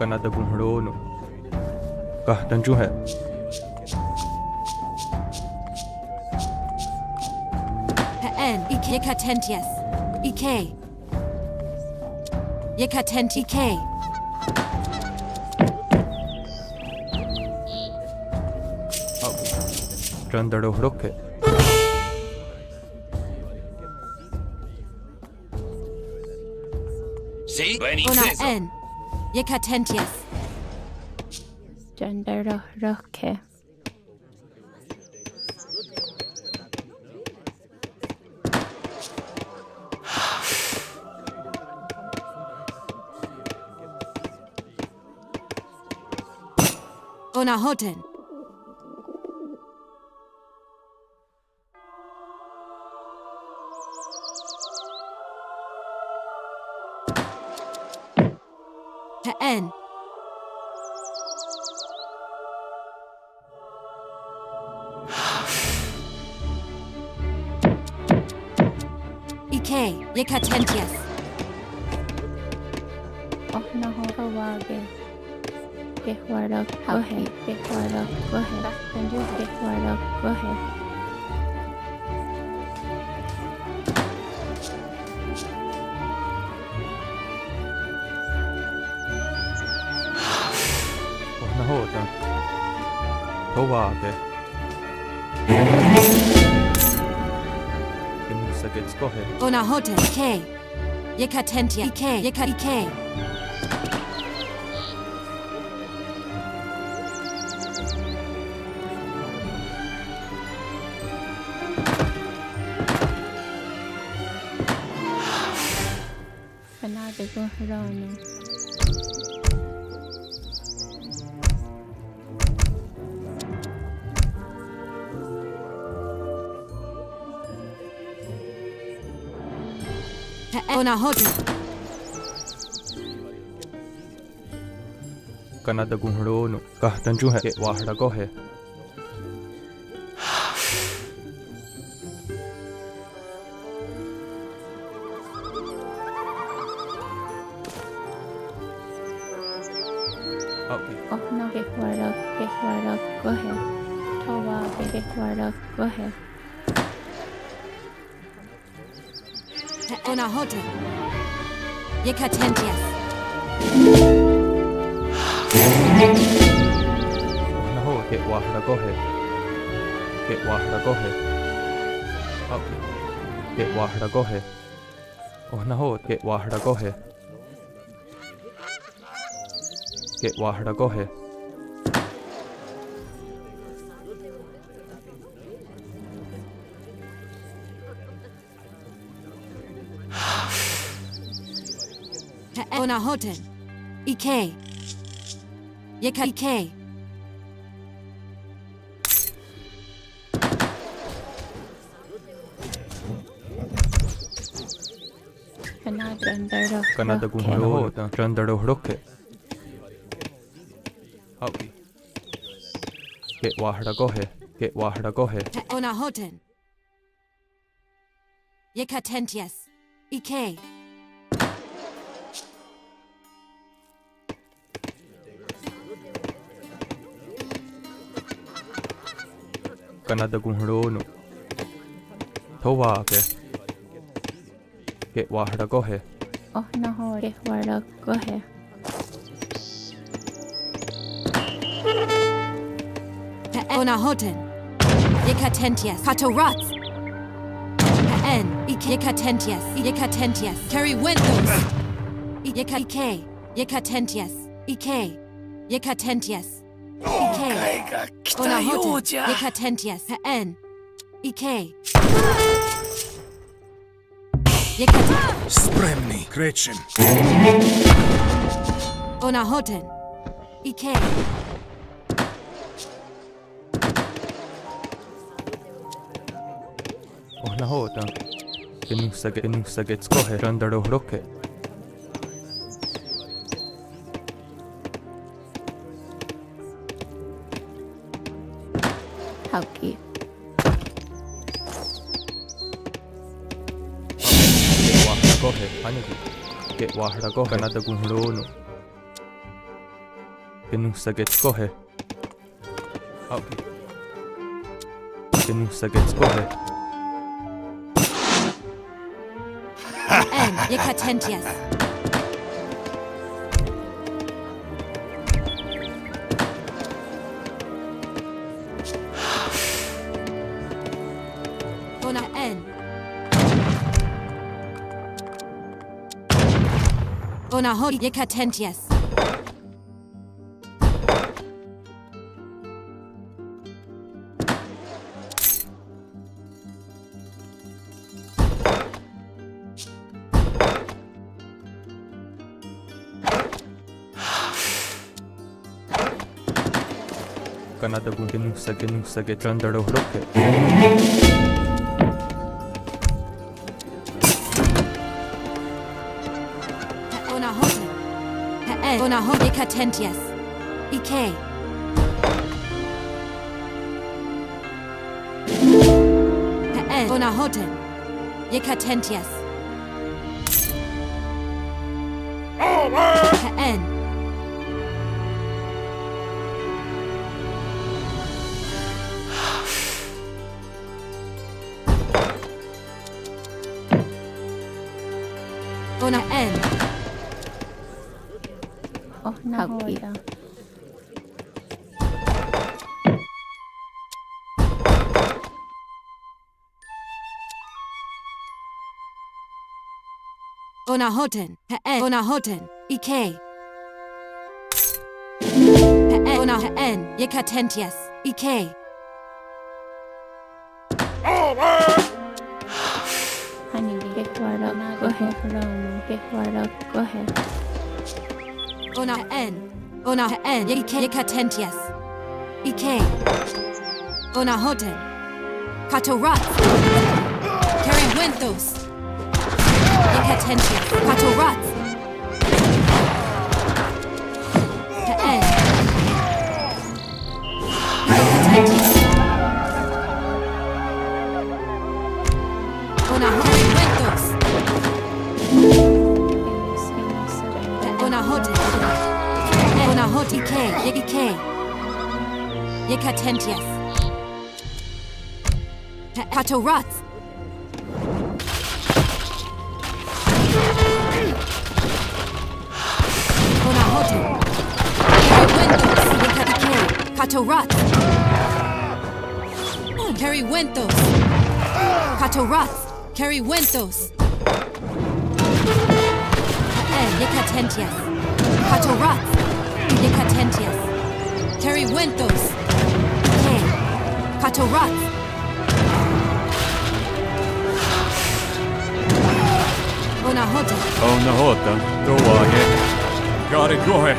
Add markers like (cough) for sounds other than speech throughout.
Kanada Gunhrono. Kahtan Juhe. N. Yekatentias. Ike. Yekatent Ike. Randaro Hroke. Sí, Ona Benítez. N. Yekatentias. Gender Roque. (sighs) Ona Hoten. N. Ike. Yekatentias. Oh no, Kawage. Kehwarok, go ahead. Kehwarok, go ahead. Kehwarok, go ahead. Tovake. Kimusa gets Kohe. Ona Hoten. Ike. Yekatentia. Ike. Yeka Ike. (sighs) Fanade Guhrano. Ona Hoten. Kanada Gunhrono. Kahtan Juhe. Ke Wahda Kohe. Okay. Oh no, Kehwarok, Kehwarok, go ahead. Towage, Kehwarok, go ahead. Ona Hoten. Yekatentias. Ohna Ho. Ke Wahda Kohe. Ke Wahda Kohe. Okay. Ke Wahda Kohe. Ohna Ho. Ke Wahda Kohe. Ke Wahda Kohe. Ona Hoten. Ike. Yeka Ike. Fanade Gender Kanada Gunhrono. Randaro Hroke. Okay. Ke Wahda Kohe. Ke Wahda Kohe. Ona Hoten. Yekatentias. Ike. Kanada Gunhrono. Tovake. Ke Wahda Kohe. Oh no, Kehwarok, go ahead. Ona Hoten. Yekatentias. Katorats. N. Ike. Yekatentias. Yekatentias. Carry windows. Yeka Ike. Yekatentias. Ike. Yekatentias. Ike. が来 Ona たよう Hoten. じゃ。 Yekatentias. N. Ike. Yekat. Spremni, Gretchen. Ona Hoten. Ike. Ohna Hotan. Kinusa Kinusa gets Kohe. Randaro Hroke. Hauki. ठाकी Yes. Ona hoi yekatentias. Kanada gunde musa ge musa ge chandaro hroke. O roque. Ona Hot. N. Ona Hot Yekatentias. Ike. N. Ona Hoten. Yekatentias. N. (sighs) Ona N. Oh, nahoda. Eh, eh, ona Hoten. N. Ona Hoten. Ike. Ona eh, N. Yekatentias. Ike. Hani kehwara kohe. Kehwara kohe. Ona N. Ona N. Ike Yekatentias. Ike. Ona Hoten. Katorat. Carry Wenthos. Yekatentias. Katorat. Yekatentias. Katorat. Ona Hoten. Carry Wenthos. Yekatike. Katorat. Carry Wenthos. Katorat. Carry Wenthos. Yekatentias. Katorat. Onahote. Onahota, oh, Toaje, Garikohe,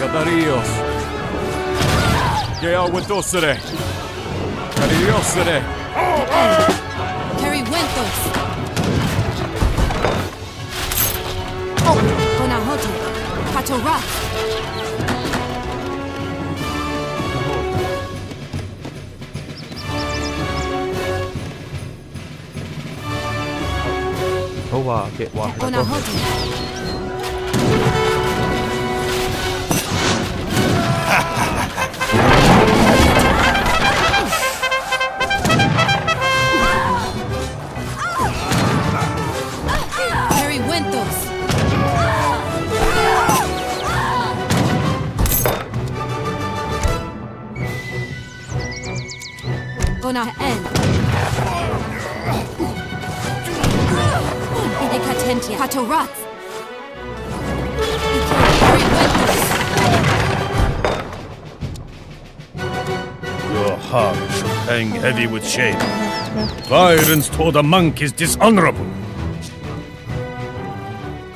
Katarios, Geawentosere, Kariosere, Carry Wenthos. Onahote. Oh, Katorat. Hoa que wahda kohe. Onahote. Carry Wenthos. Ona N. Ekatentia. Katorat. Carry Wenthos. Your heart should hang heavy with shame. Violence toward a monk is dishonorable.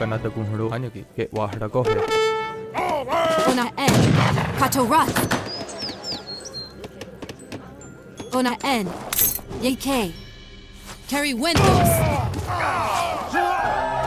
Kanada kung huro anyagi que wahda kohe. Ona N. Katorat. Ona N. Yk. Carry Wenthos.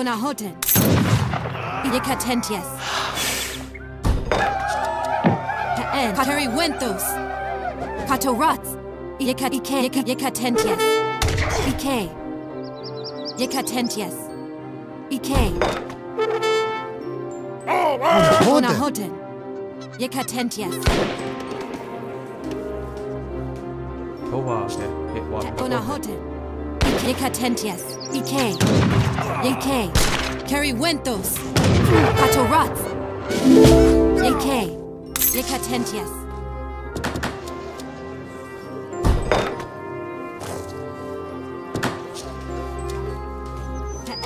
ona hoden. Ide catentias. Taen, cateri wentos. Catorats. Ide cat ike ike catentias. Ike. Yecatentias. Ike. Ona hoden. Yecatentias. Oh wow, yeah. Ona hoden. Yekatentias. Ike. Yeke. Keri Wentos. Katorats. Yeke. Yekatentias.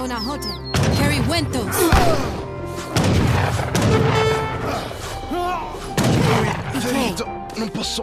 Onahoten. Keri Wentos. Ike. Non posso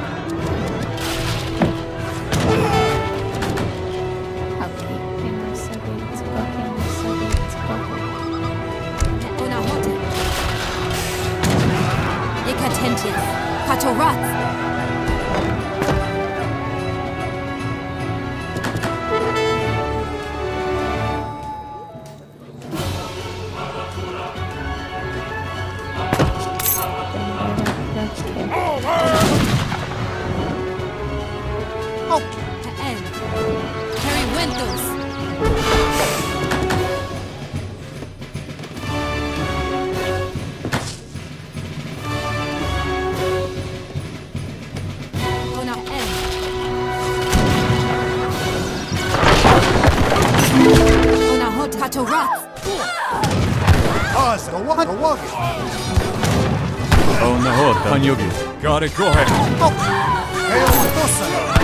Yekatentias. Katorats. Ona Hot Katorat. Onahota. Kanyogi. Kari kohe. Keri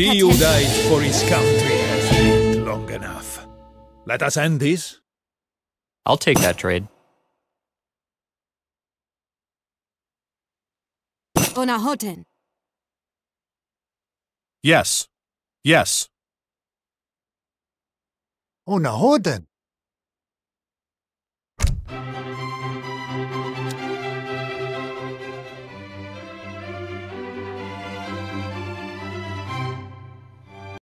He who died for his country has lived long enough. Let us end this. I'll take that trade. Ona Hoten. Yes. Yes. Onahoden.